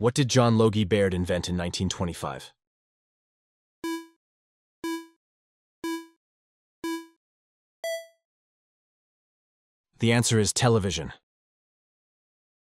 What did John Logie Baird invent in 1925? The answer is television.